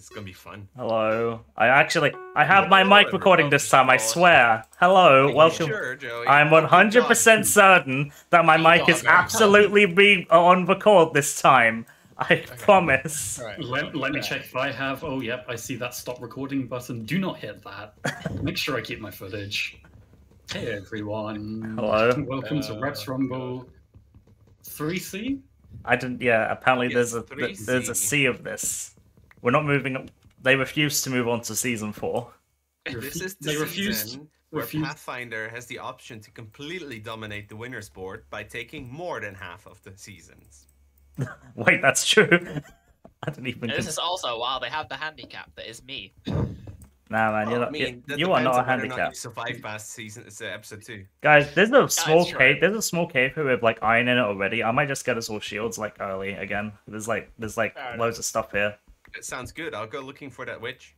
This is gonna be fun. Hello. I actually, I have my mic recording this time. I swear. Hello. Welcome. Sure, Joey. I'm Oh, 100% certain that my mic is absolutely be on record this time. I promise. Right. Let, let me check if I have. Oh, yep, I see that stop recording button. Do not hit that. Make sure I keep my footage. Hey, everyone. Hello. Welcome to Uh, Reps Rumble 3C. I didn't. Yeah. Apparently, Yes, there's a 3C. there's a C of this. We're not moving. They refuse to move on to season four. This is the they refused- season where refused- Pathfinder has the option to completely dominate the winner's board by taking more than half of the seasons. Wait, that's true. I didn't even. This Con- is also while they have the handicap that is me. nah, man, you're Well, not. I mean, you- you are not a on whether or handicap. you survive past season uh, episode two. Guys, there's a small true. cave. There's a small cave here with like iron in it already. I might just get us all shields like early again. There's like there's like Fair enough. loads of stuff here. It sounds good. I'll go looking for that witch.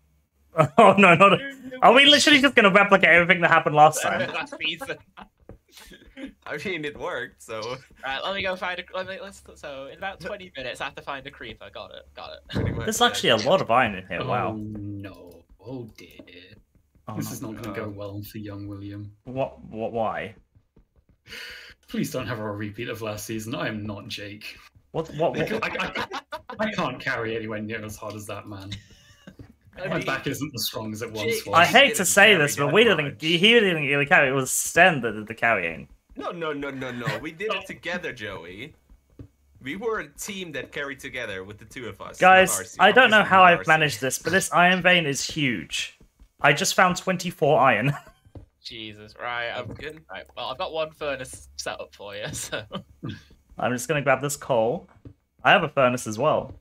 Oh no, not. A... Are we literally just gonna replicate everything that happened last time? Last season. I mean, it worked. So Right, let me go find a. Let me, let's, so in about 20 minutes, I have to find a creeper. Got it. Got it. There's actually a lot of iron in here. Oh, Wow. no. Oh, dear. Oh, this is not going to go well for young William. What? What? Why? Please don't have a repeat of last season. I am not Jake. What? What? What? I- I can't carry anywhere near as hard as that man. My mean, back isn't as strong as it once was. I hate to say this, but we didn't. He didn't really carry. It was Sten that did the carrying. No, no, no, no, no. We did it together, Joey. We were a team that carried together with the two of us. Guys, I don't know how I've managed this, but this iron vein is huge. I just found 24 iron. Jesus. Right. I'm good. Right. Well, I've got one furnace set up for you. So. I'm just gonna grab this coal. I have a furnace as well.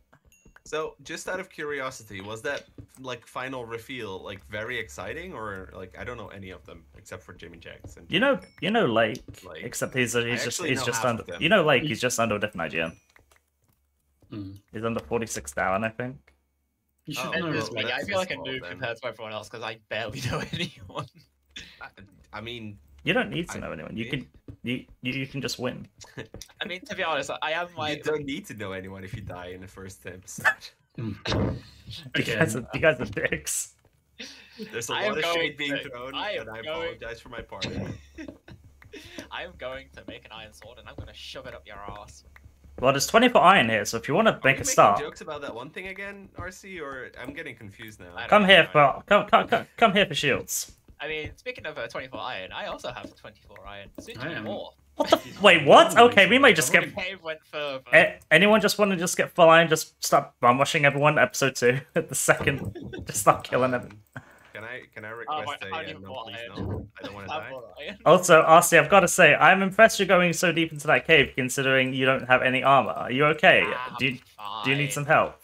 So, just out of curiosity, was that like final reveal like very exciting, or like I don't know any of them except for Jimmy Jackson? You know, you know Lake, Lake. except he's he's just he's just under. You know Lake, he's just under a different IGN. Hmm. He's under 46 down, I think. You should Oh, know And well, this as week, I feel like a small noob then. compared to everyone else because I barely know anyone. I, I mean, You don't need to I- know anyone. You me? Can you, you you can just win. I mean, to be honest, I am you don't need to know anyone if you die in the first episode. You Again, guys are, you guys are dicks. There's a I lot of going shade being to- thrown, I and I going- apologize for my part. I am going to make an iron sword and I'm going to shove it up your ass. Well, there's 24 iron here, so if you want to make a making start, jokes about that one thing again, RC, or I'm getting confused now. Come know, here right? for come come come, come here for shields. I mean, speaking of uh, 24 iron, I also have 24 iron. Soon to I be am- more. What the? f- Wait, what? Okay, we may just get. cave went further. A- anyone just want to just get full iron? Just start bum rushing everyone. Episode two at the second. Just start killing them. Um, Can I can I Oh, request I a can't uh, no, please iron. no? I don't want to I'm die. Also, RC, I've got to say, I'm impressed you're going so deep into that cave, considering you don't have any armor. Are you okay? I'll Do you be do you need some help?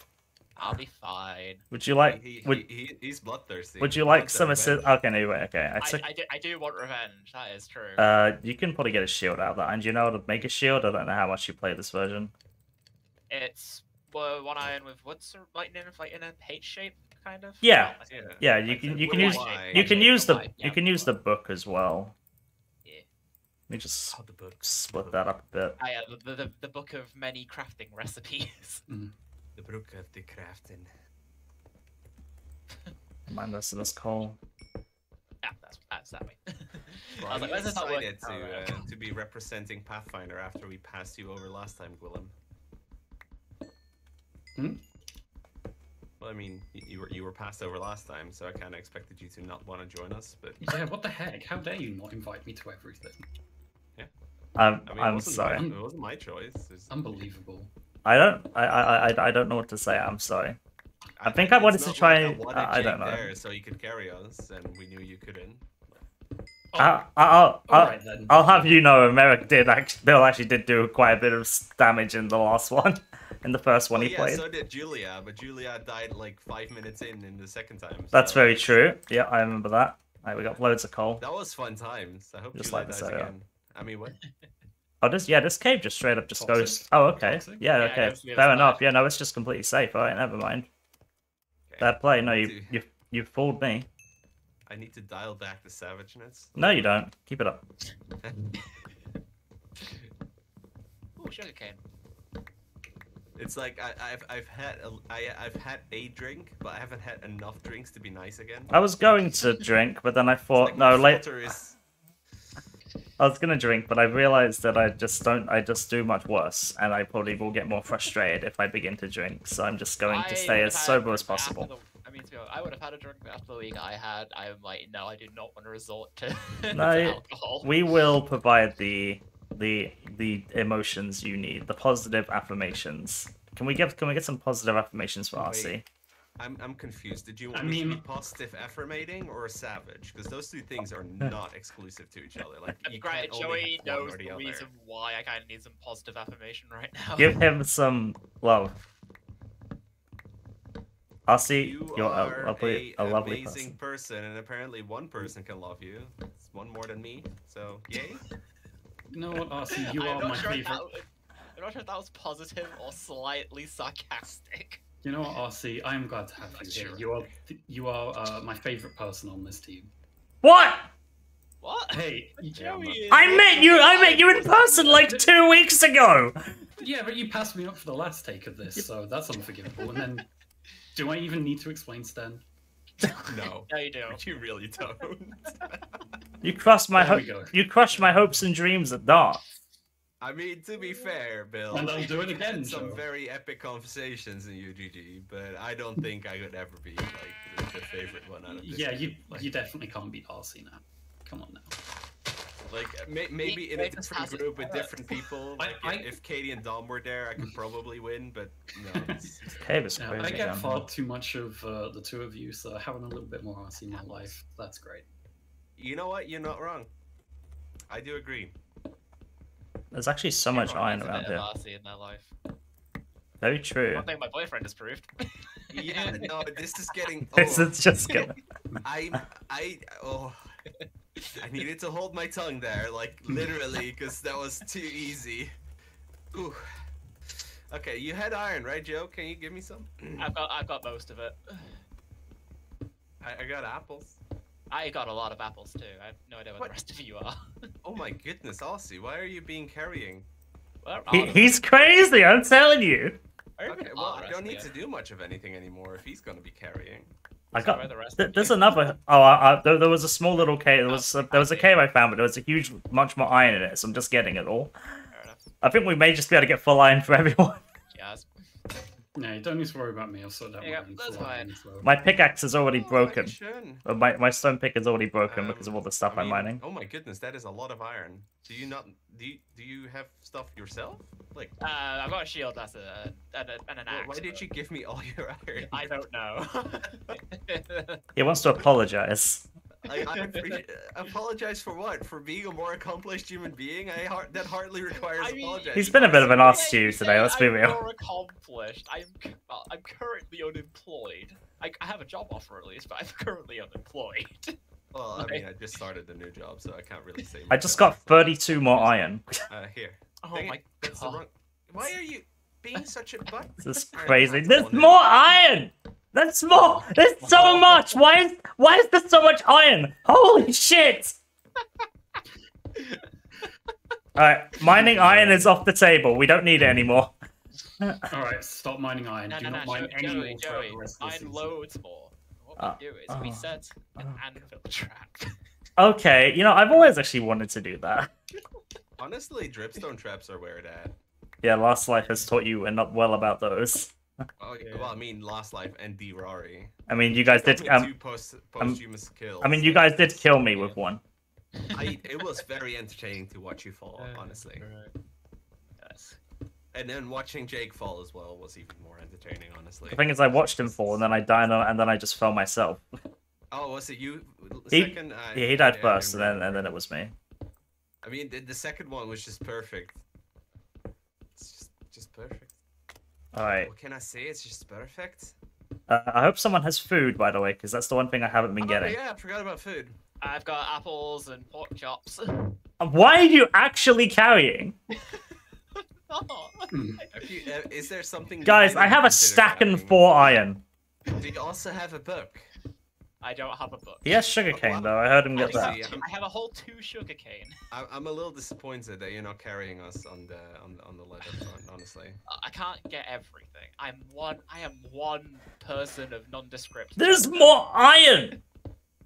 I'll be fine. Would you like he, he, would he, he's bloodthirsty. would you like some that assist? Okay, no, wait, okay. I I, took. I, do, I do want revenge. That is true. Uh, you can probably get a shield out of that. And you know how to make a shield? I don't know how much you play this version. it's well, one iron with what's the lightning like in a H shape kind of. Yeah. Yeah. Yeah, you can you can use shape, you you can use the white, you can use the book as well. Yeah. Let me just Oh, the book. split that up a bit. Ah, yeah, the, the the book of many crafting recipes. The book of the crafting. Mind this in this coal. yeah, that's that's that way. Well, I was like, I'm where's this not working? excited to Oh, right. uh, to be representing Pathfinder after we passed you over last time, Gwillem. Hmm? Well, I mean, y- you were you were passed over last time, so I kind of expected you to not want to join us. But Yeah, what the heck? How dare you not invite me to everything? Yeah, I'm I mean, I'm wasn't sorry. My, it wasn't my choice. It's- Unbelievable. I don't I, I I I don't know what to say. I'm sorry. I think I wanted to try- Like I, wanted I- I don't know. There, so you could carry us, and we knew you couldn't. Oh, I, I, I'll I'll, Alright then. I'll have you know, Merrick did actually Bill actually did do quite a bit of damage in the last one, in the first one Oh, he yeah, played. so did Julia, but Julia died like five minutes in in the second time. That's very true. Yeah, I remember that. Right, we got loads of coal. That was fun times. I hope Just Julia like the dies setup. again. I mean, what? Oh, this yeah, this cave just straight up just Toxic? goes. Oh, okay. Toxic? Yeah, Yeah, okay. it goes the other Fair side. enough. Yeah, no, it's just completely safe. All right, never mind. Okay. Bad play. No, you you you fooled me. I need to dial back the savageness. No, you don't. Keep it up. Oh, sugarcane. It's like I, I've I've had a, I, I've had a drink, but I haven't had enough drinks to be nice again. I was going to drink, but then I thought, like no, later late. is- I was gonna drink, but I realized that I just don't. I just do much worse, and I probably will get more frustrated if I begin to drink. So I'm just going to stay would've as sober as possible. the- I mean, to I would have had a drink after the week I had. I am like, no, I do not want to resort to, to No, alcohol. We will provide the the the emotions you need, the positive affirmations. Can we get can we get some positive affirmations for Wait. RC? I'm I'm confused. Did you I want me to be positive affirmating or savage? Because those two things are not exclusive to each other. Like you Right, can't only Joey have one knows or the the other. reason why I kind of need some positive affirmation right now. Give him some love. RC, You you're are a lovely, a a lovely amazing person. person. and apparently one person can love you. It's one more than me. So yay. You know what, RC? You I'm are my sure favorite. that was- I'm not sure if that was positive or slightly sarcastic. You know what, RC? I am glad to have you here. You are you are uh, my favorite person on this team. What? What? Hey, Joey is- I met you. I met you in person like two weeks ago. yeah, but you passed me up for the last take of this, so that's unforgivable. And then, do I even need to explain Stan? No. No, you do. You really don't. You crushed my There we ho- go. you crushed my hopes and dreams at dawn. I mean, to be fair, Bill, And I'll do it again, some Joe. very epic conversations in UGG, but I don't think I could ever be like the, the favorite one out of this. Yeah, group. you like, you definitely can't beat RC now. Come on now. like may, maybe in a different group with different people. Like I- if, if Katie and Dom were there, I could probably win, but no. It's, Cave is Yeah. I get man. far too much of uh, the two of you, so having a little bit more RC in my life, that's great. you know what? You're not wrong. I do agree. There's actually so much iron needs a around here. RC in their life. Very true. One thing my boyfriend has proved. Yeah, no, this is getting. This is just gonna. I, I, oh, I needed to hold my tongue there, like literally, because that was too easy. Ooh. Okay, you had iron, right, Joe? Can you give me some? I've got I've got most of it. I, I got apples. I got a lot of apples too. I have no idea where What? the rest of you are. Oh my goodness, RC, why are you being carrying? Where He, he's crazy. I'm telling you. Okay, well, I don't need to do much of anything anymore if he's gonna be carrying. I got. where the rest Th- There's you? another. Oh, I, I, there, there was a small little cave. There oh, was Oh, a, there was a cave I found, but there was a huge, much more iron in it. So I'm just getting it all. Fair enough. I think we may just be able to get full iron for everyone. Yes. No, you don't need to worry about me. I'll sort that Yeah, one. that's fine. My pickaxe is already Oh, broken. My my stone pick is already broken because of all the stuff I I'm mean, mining. Oh my goodness, that is a lot of iron. Do you not? Do you, do you have stuff yourself? Like, Uh, I've got a shield. That's a and, a, and an wh- axe. why did but you give me all your iron? I don't know. He wants to apologize. I, I appreciate, apologize for what? For being a more accomplished human being? I har- that hardly requires I mean- apologizing. He's been a bit of an ass to you you today. Let's be I'm real. More accomplished. I'm well, I'm currently unemployed. I, I have a job offer at least, but I'm currently unemployed. Well, I mean, I just started a new job, so I can't really say. I just got 32 more iron. Uh, here. Oh Dang my that's the god. wrong- Why are you being such a butt? This is crazy. There's on it. more iron. There's more. There's so much. Why is why is there so much iron? Holy shit! All right, mining iron is off the table. We don't need it anymore. All right, stop mining iron. No, Do no, not no, mine Joey, any more throughout Joey, the rest of the mine season. loads more. What Uh, we do is we uh, set an uh. anvil trap. Okay, you know I've always actually wanted to do that. Honestly, dripstone traps are where it at. Yeah, Last Life has taught you not well about those. Oh, Yeah. well, I mean, Last Life and D Rari. I mean, you guys did. Two Um, post posthumous kills. I mean, you guys did kill me with one. I, it was very entertaining to watch you fall, honestly. Yes. And then watching Jake fall as well was even more entertaining, honestly. The thing is, I watched him fall, and then I died, and then I just fell myself. Oh, was it you? He- Second? I- Yeah, he died I first, and then and then it was me. I mean, the, the second one was just perfect. It's just, just perfect. All right. What can I say? It's just perfect. Uh, I hope someone has food, by the way, because that's the one thing I haven't been Oh, getting. yeah, I forgot about food. I've got apples and pork chops. Why are you actually carrying? oh. You, uh, is there something? Guys, I have a consider stack and four iron. Do you also have a book? I don't have a book. He has sugarcane though. I heard him get have that. See, I'm- have a whole two sugarcane. I, I'm a little disappointed that you're not carrying us on the on, the, on the ladder front. Honestly, I can't get everything. I'm one. I am one person of nondescript. There's gender. more iron.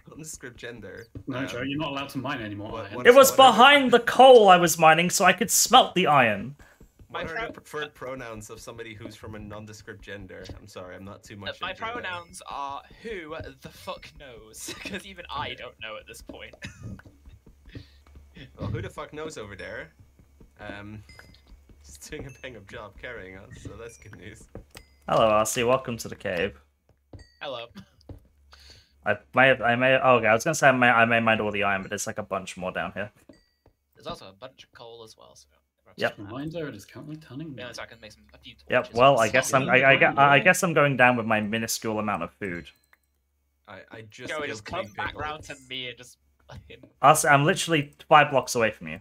nondescript gender. No, Um, Joe, you're not allowed to mine anymore. what- iron. what- It was behind the coal I was mining, so I could smelt the iron. My What are pro- the preferred pronouns of somebody who's from a nondescript gender? I'm sorry, I'm not too Uh, much. My into that. pronouns are who the fuck knows, because even I don't know at this point. Well, who the fuck knows over there? Um, he's doing a bang up job carrying us, so that's good news. Hello, RC. Welcome to the cave. Hello. I may have, I may. Oh, okay. I was gonna say I may, I may mind all the iron, but there's like a bunch more down here. There's also a bunch of coal as well. So Yep. Reminder, it is currently turning. Yeah, so I can make some a few. Yep. Well, I guess. I'm. I, I, gue- I guess I'm going down with my minuscule amount of food. I, I just Joey, killed just come back round to me and just. fucking- RC, I'm literally five blocks away from you.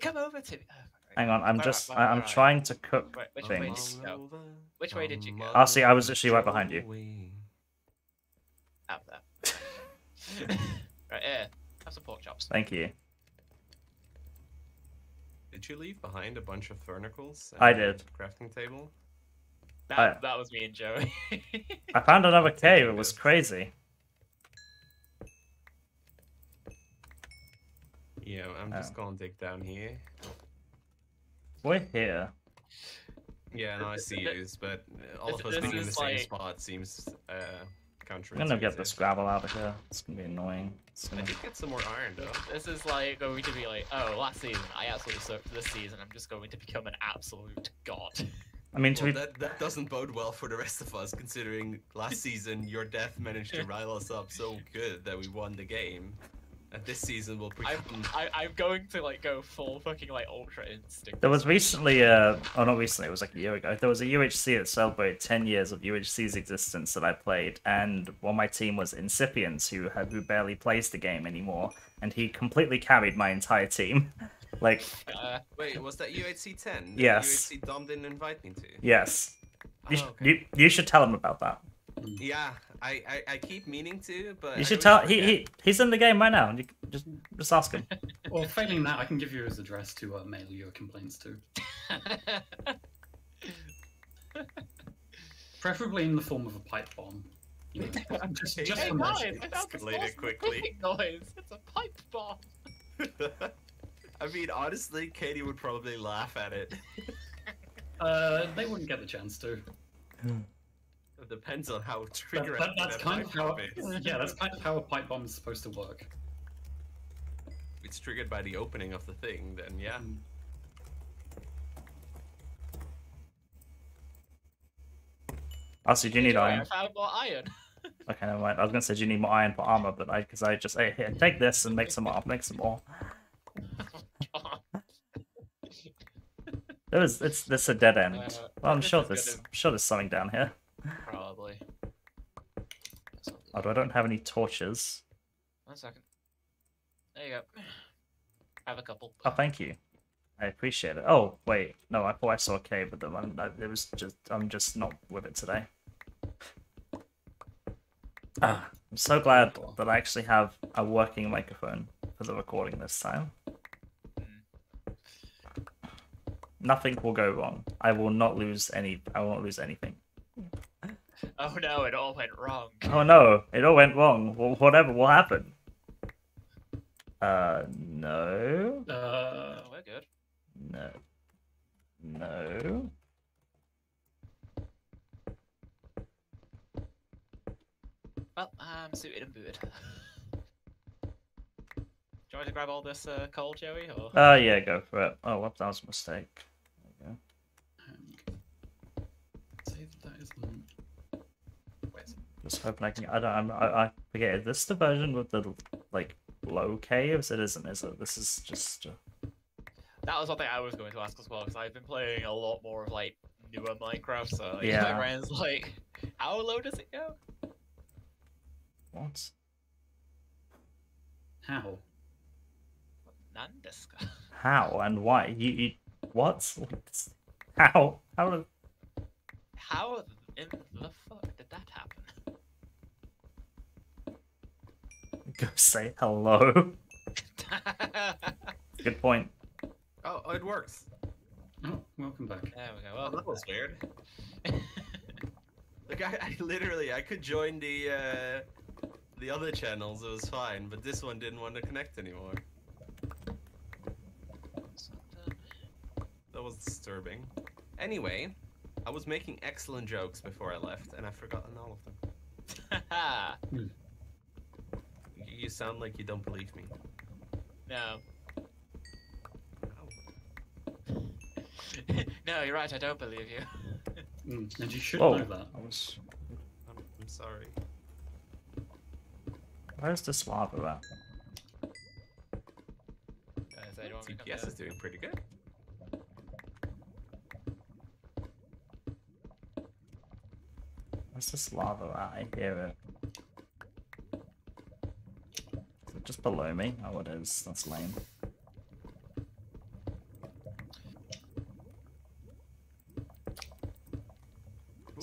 Come over to me. Oh, Hang on. I'm Where- just. where- I, where I'm are trying to cook Wait, which way did things. you go? Which way did you go? Ah, see, I was literally right behind you. Out there. right here. Have some pork chops. Thank you. Did you leave behind a bunch of furnicles? I did. Crafting table. That, I- that was me and Joey. I found another cave. It was crazy. Yeah, I'm just gonna dig down here. We're here. Yeah, no, I see Th- you, but all of us being in the is same like- spot seems uh, I'm counterintuitive. gonna get this gravel out of here. It's gonna be annoying. It's I gonna... did get some more iron though. this is like going to be like, oh, last season I absolutely sucked. This season I'm just going to become an absolute god. I mean, to Well, be that, that doesn't bode well for the rest of us, considering last season your death managed to rile us up so good that we won the game. And this season will I'm. I, I'm going to like go full fucking like ultra instinct. There was recently, uh, oh not recently, it was like a year ago. There was a UHC that celebrated 10 years of UHC's existence that I played, and on my team was Incipients, who had who barely plays the game anymore, and he completely carried my entire team. like, Uh, Wait, was that UHC 10? Yes. UHC Dom didn't invite me to. yes, you, Oh, okay. you you should tell him about that. Yeah, I, I, I keep meaning to, but. You should always tell he, forget. he he's in the game right now. You just just ask him. Or failing that, I can give you his address to uh, mail your complaints to. Preferably in the form of a pipe bomb. You know, just, Hey, just hey for guys, magic. I found this quickly. noise. It's a pipe bomb. I mean, honestly, Katie would probably laugh at it. Uh, they wouldn't get the chance to. It depends on how That, trigger that- that's kind of how. pipe. Yeah, that's kind of how a pipe bomb is supposed to work. If it's triggered by the opening of the thing, then yeah. Also, do you need Joey, iron? I found more iron. Okay, never mind. I was gonna say, do you need more iron for armor? But I, because I just, hey, here, take this and make some more. Make some more. There was, it's, this a dead end. Uh, well, I'm this sure is there's, gonna- sure there's something down here. Although I don't have any torches. One second. There you go. I have a couple. Oh, thank you. I appreciate it. Oh, wait, no, I thought I saw a cave, but the one, it was just, I'm just not with it today. Ah, I'm so glad that I actually have a working microphone for the recording this time. Nothing will go wrong. I will not lose any. I won't lose anything. Oh no, it all went wrong. Oh no, it all went wrong. Well, whatever will happen. Uh, no, Uh, we're good. no, no. Well, I'm suited and booted. Do you want to grab all this uh, coal, Joey? Or Uh, yeah, go for it. Oh, whoops, that was a mistake. There you um, say that that isn't. Wait, go. Just hoping I can. I don't. I'm, I, I forget. Is this the version with the like low caves? It isn't, is it? This is just. Uh... that was one thing I was going to ask as well because I've been playing a lot more of like newer Minecraft. So like, Yeah. my brain's like, how low does it go? What? How? Nandeska. How and why? You, you what? How? How? How in the fuck did that happen? Go say hello. Good point. Oh, oh, it works. Oh, welcome back. There we go. Oh, Well, that was weird. Like I, I literally, I could join the uh, the other channels. It was fine, but this one didn't want to connect anymore. That was disturbing. Anyway, I was making excellent jokes before I left, and I've forgotten all of them. You- You sound like you don't believe me. no. Oh. no, you're right. I don't believe you. Mm, and you should Whoa. know that. I was... I'm, I'm sorry. Where's the lava at? So you want me to come TPS is doing pretty good. Where's this lava at? I hear it. Is it just below me? Oh, it is. That's lame. Ooh.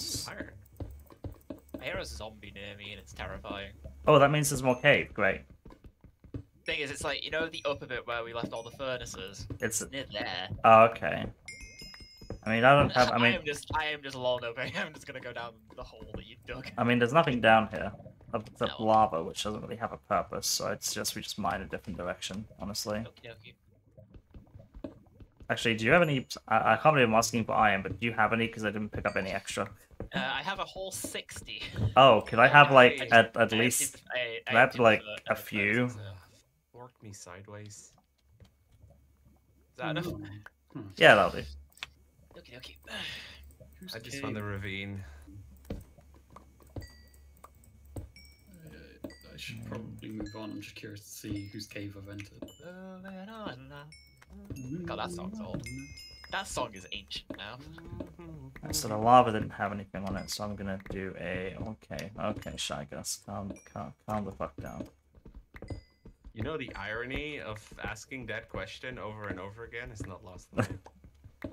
I hear a zombie near me, and it's terrifying. Oh, that means there's more cave. Great. Thing is, it's like you know the upper bit where we left all the furnaces. It's Near there. oh, okay. I mean, I don't have. I mean, I am just, I am just lolling over. here. I'm just gonna go down the hole that you dug. I mean, there's nothing down here except No. lava, which doesn't really have a purpose. So it's just we just mine a different direction. Honestly. Okie dokie. Actually, do you have any? I, I can't believe I'm asking for iron, but do you have any? Because I didn't pick up any extra. Uh, I have a whole sixty. Oh, could I have like Nice. at, at I least? emptied- I, Can I have like the- a few? furnaces. Ugh, Fork me sideways. Is that enough? Hmm. Yeah, that'll do. Okay, okay. I just found the ravine. I should probably move on. I'm just curious to see whose cave I've entered. God, that song's old. That song is ancient now. So the lava didn't have anything on it, so I'm gonna do a. Okay, okay, ShyGus, calm, calm, calm the fuck down. You know the irony of asking that question over and over again is not lost on me.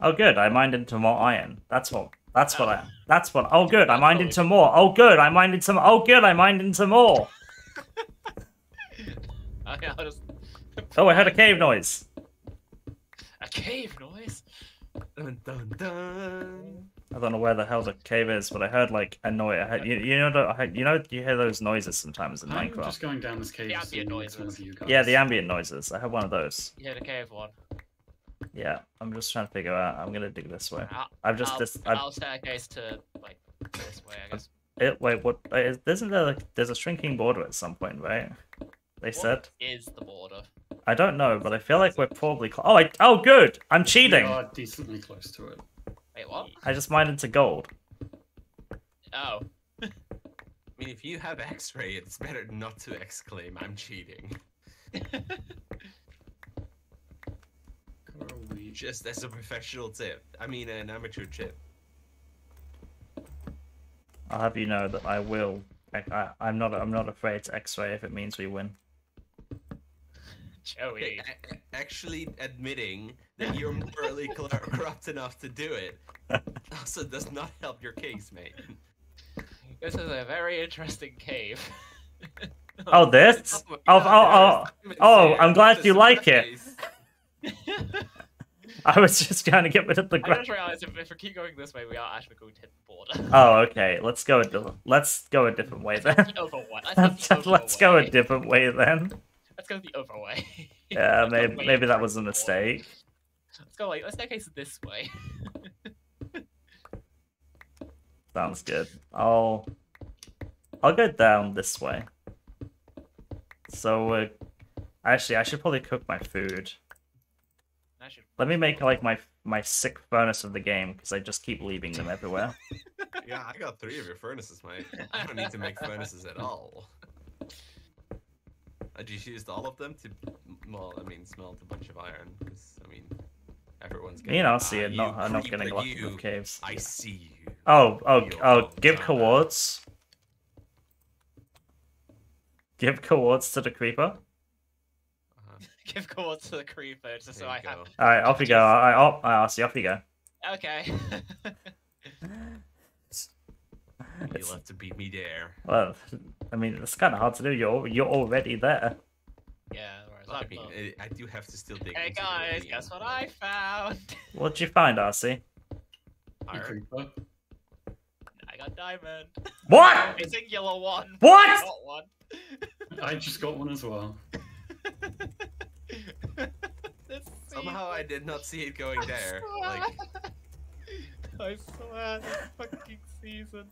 Oh, good. I mined into more iron. That's what. That's what I. That's what. Oh, good. I mined into more. Oh, good. I mined into. Oh, good. I mined into more. Okay, I'll just... Oh, I heard a cave noise. A cave noise? dun dun dun. I don't know where the hell the cave is, but I heard like a noise. I heard, you, you know, the, I heard- you know, you hear those noises sometimes in I'm Minecraft. just going down this cave. The ambient noises. of you guys. Yeah, the ambient noises. I heard one of those. You heard a cave one. Yeah, I'm just trying to figure out. I'm gonna dig this way. I'll, I've just I'll, this. I've, I'll staircase to, like, this way, I guess. it, wait, what? uh, is- Isn't there like there's a shrinking border at some point, right? They said. What is the border? I don't know, but I feel like we're probably. Cl- oh, I. Oh, good. I'm We cheating. are decently close to it. Wait, what? I just mined into gold. Oh. I mean, if you have X-ray, it's better not to exclaim, "I'm cheating." Where are we? Just as a professional tip. I mean, an amateur tip. I'll have you know that I will. I, I, I'm not. I'm not afraid to X-ray if it means we win. Joey. A- a- actually admitting that you're morally corrupt enough to do it also does not help your case, mate. This is a very interesting cave. Oh, this? Oh, oh, oh, oh, I'm glad you like it. I was just trying to get rid of the I ground. just realized if, if we keep going this way, we are actually going to hit the border. Oh, okay. Let's go. A, let's go a different way then. the other way. Let's, the let's go a different way then. Let's go the other way. Yeah, maybe maybe that was a mistake. Let's go like let's staircase this way. Sounds good. I'll I'll go down this way. So uh, actually, I should probably cook my food. I should Let me make like my my sick furnace of the game because I just keep leaving them everywhere. Yeah, I got three of your furnaces, mate. I don't need to make furnaces at all. I just used all of them to, well, I mean, smelt a bunch of iron. Because I mean, everyone's getting. You know, ah, see it. you Not I'm not getting lots you. of caves. I see you. Oh oh You're oh! Give done. cowards. Give cowards to the creeper. Give coordinates to the creeper just so I you have. All right, off you go. I I, I ask you. Off you go. Okay. You'll have to beat me there. Well, I mean, it's kind of hard to do. You're you're already there. Yeah, I mean. I, eh, I do have to still dig. Hey into guys, ravine. guess what I found? What'd you find, RC? Iron. I got diamond. What? A singular one. What? I got one. I just got one as well. This Somehow I did not see it going there. I Like, swear. I swear, this fucking season.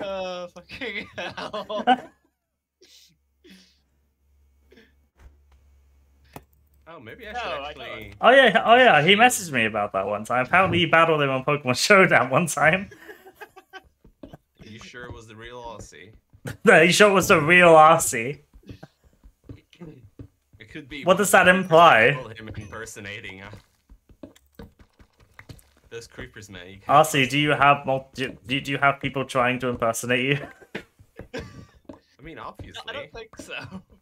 Oh, fucking hell. oh, maybe I No, should I actually. Oh yeah, oh yeah. He messaged me about that one time. Apparently, he battled him on Pokemon Showdown one time. Are you sure it was the real RC? he sure it was the real RC. It could be. What does that imply? Him impersonating. Uh, those creepers, man. You RC, do you have do, do do you have people trying to impersonate you? I mean, obviously. I don't think so,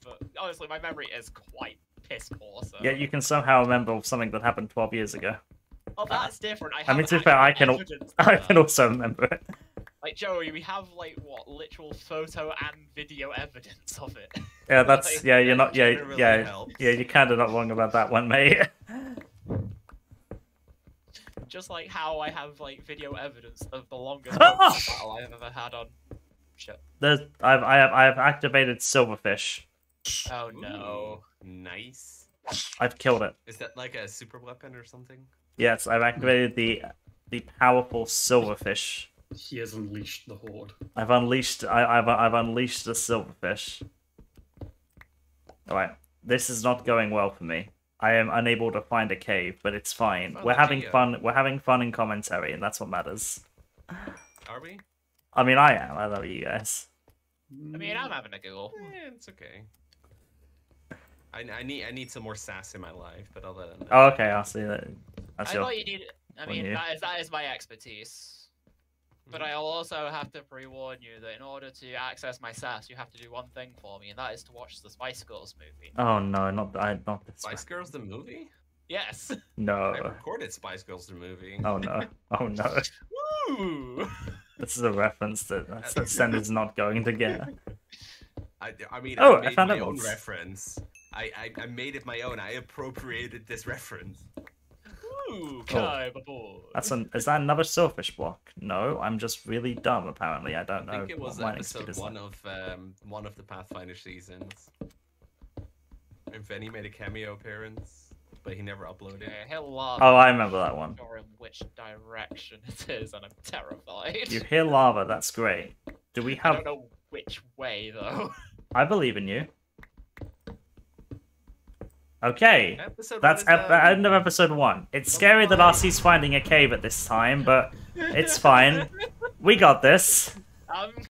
but honestly, my memory is quite piss poor. So. Yet you can somehow remember something that happened 12 years ago. Oh, that's different. I, I mean, have to be fair, I can- I can also remember it. Like Joey, we have like what literal photo and video evidence of it. Yeah, that's yeah. You're not yeah Generally yeah helps. yeah. You're kind of not wrong about that one, mate. Just like how I have like video evidence of the longest! Battle I've ever had on. Shit. There's I've I have I have activated Silverfish. Oh no. Ooh, nice. I've killed it. Is that like a super weapon or something? Yes, I've activated the the powerful Silverfish. He has unleashed the horde. I've unleashed. I, I've I've unleashed the silverfish. All right, this is not going well for me. I am unable to find a cave, but it's fine. Well, We're having Geo. fun. We're having fun in commentary, and that's what matters. Are we? I mean, I am. I love you guys. I mean, I'm having a Google. Eh, it's okay. I, I need I need some more sass in my life, but other than that, Oh, okay, I'll see that. That's I your. thought you need. I mean, that is that is my expertise. But Mhm. I'll also have to pre-warn you that in order to access my SAS, you have to do one thing for me, and that is to watch the Spice Girls movie. Oh no, not I. Not this. Spice Girls the movie? Yes. No. I No. recorded Spice Girls the movie. Oh no. Oh no. Woo! This is a reference that that Sender's not going to get. I, I mean, Oh, I I found my emeralds. own reference. I, I, I made it my own. I appropriated this reference. Woo! Kai, my boy. That's an. Is that another silverfish block? No, I'm just really dumb. Apparently, I don't I know. think it was what episode is like. one of um, one of the Pathfinder seasons. And Venny made a cameo appearance, but he never uploaded. Okay, he'll love. Oh, I remember that one. Or in which direction it is, and I'm terrified. You hear lava, that's great. Do we I have. don't know which way though. I believe in you. Okay, Episode that's ep- the um, end of episode one. It's scary that RC's finding a cave at this time, but it's fine. We got this. um,